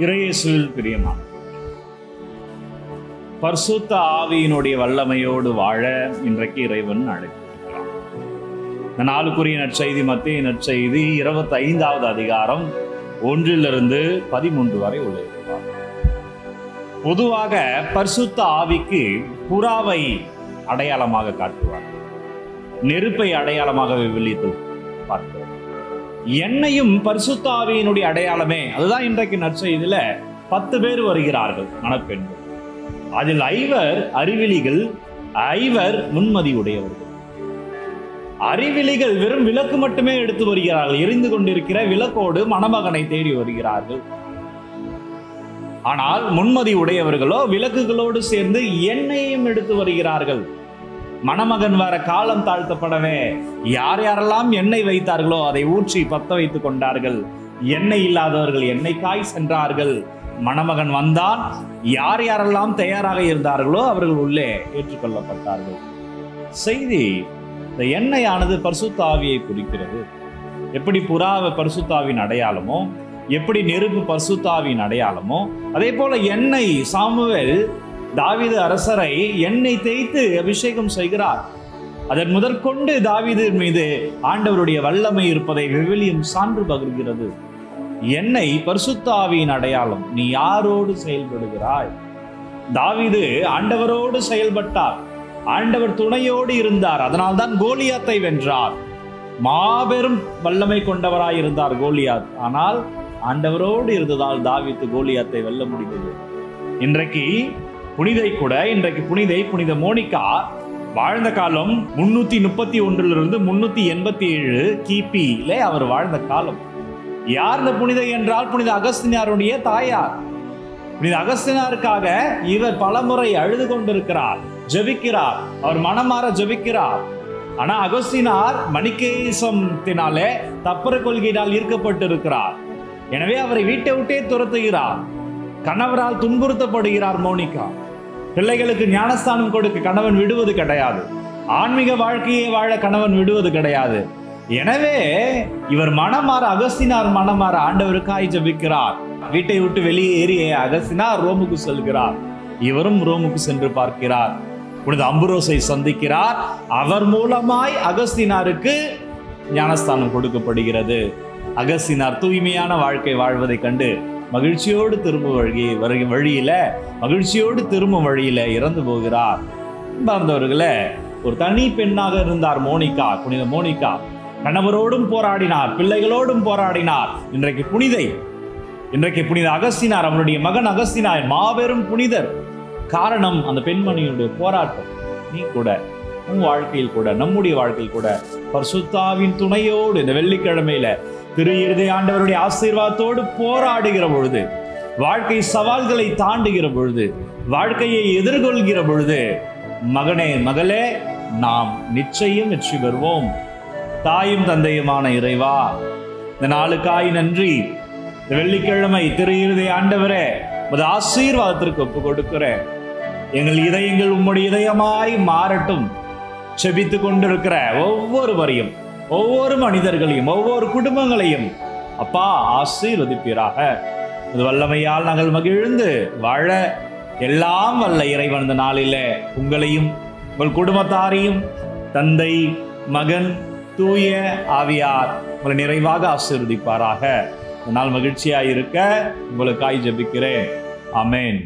இறையேசுவில் பிரியமா. பர்சுத்த ஆவியினுடைய வல்லமையோடு வாழ இன்றைக்கு இறைவன் அழைத்திருக்கிறான். இந்த நாளுக்குரிய நற்செய்தி மத்திய நற்செய்தி இருபத்தி ஐந்தாவது அதிகாரம் ஒன்றிலிருந்து பதிமூன்று வரை உள்ளிருக்கிறார் பொதுவாக பர்சுத்த ஆவிக்கு புறாவை அடையாளமாக காட்டுவார் நெருப்பை அடையாளமாக விவிலித்து பார்க்கிறோம். என்னையும் பரிசுத்தாவியினுடைய அடையாளமே. அதுதான் இன்றைக்கு நற்செய்தியில பத்து பேர் வருகிறார்கள் மணப்பெண்கள். அதில் ஐவர் அறிவிலிகள் ஐவர் முன்மதி உடையவர்கள் அறிவிலிகள் வெறும் விளக்கு மட்டுமே எடுத்து வருகிறார்கள் எரிந்து கொண்டிருக்கிற விளக்கோடு மணமகனை தேடி வருகிறார்கள். ஆனால் முன்மதி உடையவர்களோ விளக்குகளோடு சேர்ந்து எண்ணெயையும் எடுத்து வருகிறார்கள். மணமகன் வர காலம் தாழ்த்தப்படவே. யார் யாரெல்லாம் எண்ணெய் வைத்தார்களோ அதை ஊற்றி பத்த வைத்துக் கொண்டார்கள். எண்ணெய் இல்லாதவர்கள் எண்ணெய்க்காய் சென்றார்கள். மணமகன் வந்தான். யார் யாரெல்லாம் தயாராக இருந்தார்களோ அவர்கள் உள்ளே ஏற்றுக்கொள்ளப்பட்டார்கள். செய்தி இந்த எண்ணெயானது பரிசுத்தாவியை குறிக்கிறது எப்படி புறாவை பரிசுத்தாவின் அடையாளமோ எப்படி நெருப்பு பரிசுத்தாவின் அடையாளமோ அதே போல எண்ணெய் சாமுவேல் தாவிது அரசரை எண்ணெய் தேய்த்து அபிஷேகம் செய்கிறார். அதன் முதற்கொண்டு தாவிது மீது ஆண்டவருடைய வல்லமை இருப்பதை விவிலியம் சான்று பகிர்கிறது. என்னை பரிசுத்தாவியின் அடையாளம் நீ யாரோடு செயல்படுகிறாய்? தாவிது ஆண்டவரோடு செயல்பட்டார். ஆண்டவர் துணையோடு இருந்தார். அதனால்தான் கோலியாத்தை வென்றார். மாபெரும் வல்லமை கொண்டவராய் இருந்தார் கோலியாத். ஆனால் ஆண்டவரோடு இருந்ததால் தாவித்து கோலியாத்தை வெல்ல முடிந்தது. இன்றைக்கு புனிதை கூட இன்றைக்கு புனிதை புனித மோனிகா வாழ்ந்த காலம் முன்னூத்தி முப்பத்தி ஒன்றிலிருந்து முன்னூத்தி எண்பத்தி ஏழு கிபியிலே அவர் வாழ்ந்த காலம். யார் இந்த புனிதை என்றால்? புனித அகஸ்தினாருடைய தாயார். புனித அகஸ்தினாருக்காக இவர் பலமுறை அழுது கொண்டிருக்கிறார் ஜபிக்கிறார் அவர் மனமாற ஜபிக்கிறார். ஆனா அகஸ்தினார் மணிக்கேசத்தினாலே தப்பர கொள்கையினால் ஈர்க்கப்பட்டிருக்கிறார். எனவே அவரை வீட்டை விட்டே துரத்துகிறார். கணவரால் துன்புறுத்தப்படுகிறார் மோனிகா. பிள்ளைகளுக்கு ஞானஸ்தானம் கொடுக்க கணவன் விடுவது கிடையாது. ஆன்மீக வாழ்க்கையை வாழ கணவன் விடுவது கிடையாது. எனவே இவர் மனமாற அகஸ்தினார் மனமாற ஆண்டவருக்காய் ஜபிக்கிறார். வீட்டை விட்டு வெளியே ஏறிய அகஸ்தினார் ரோமுக்கு செல்கிறார். இவரும் ரோமுக்கு சென்று பார்க்கிறார். புனித அம்புரோஸை சந்திக்கிறார். அவர் மூலமாய் அகஸ்தினாருக்கு ஞானஸ்தானம் கொடுக்கப்படுகிறது. அகஸ்தினார் தூய்மையான வாழ்க்கை வாழ்வதை கண்டு மகிழ்ச்சியோடு திரும்ப வழி வருகை வழியில மகிழ்ச்சியோடு திரும்பும் வழியில இறந்து போகிறார். பார்ந்தவர்களே ஒரு தனி பெண்ணாக இருந்தார் மோனிகா புனித மோனிகா. கணவரோடும் போராடினார் பிள்ளைகளோடும் போராடினார். இன்றைக்கு புனிதை இன்றைக்கு புனித அகஸ்தினார் அவனுடைய மகன் அகஸ்தினார் மாபெரும் புனிதர். காரணம் அந்த பெண்மணியுடைய போராட்டம். நீ கூட உன் வாழ்க்கையில் கூட நம்முடைய வாழ்க்கையில் கூட பர்சுத்தாவின் துணையோடு இந்த வெள்ளிக்கிழமையில திரு இருதய ஆண்டவருடைய ஆசீர்வாதத்தோடு போராடுகிற பொழுது வாழ்க்கை சவால்களை தாண்டுகிற பொழுது வாழ்க்கையை எதிர்கொள்கிற பொழுது மகனே மகளே நாம் நிச்சயம் வெற்றி பெறுவோம். தாயும் தந்தையுமான இறைவா இந்த நாளுக்காய் நன்றி. இந்த வெள்ளிக்கிழமை திரு இருதய ஆண்டவரே உமது ஆசீர்வாதத்திற்கு ஒப்பு கொடுக்கிறேன். எங்கள் இதயங்கள் உம்முடைய இதயமாய் மாறட்டும். செபித்து கொண்டிருக்கிற ஒவ்வொருவரையும் ஒவ்வொரு மனிதர்களையும் ஒவ்வொரு குடும்பங்களையும் அப்பா ஆசீர்வதிப்பீராக. இது வல்லமையால் நாங்கள் மகிழ்ந்து வாழ எல்லாம் வல்ல இறைவன் இந்த நாளிலே உங்களையும் உங்கள் குடும்பத்தாரையும் தந்தை மகன் தூய ஆவியார் உங்களை நிறைவாக ஆசீர்வதிப்பாராக. இந்த நாள் மகிழ்ச்சியாக இருக்க உங்களுக்காய் ஜெபிக்கிறேன். அமேன்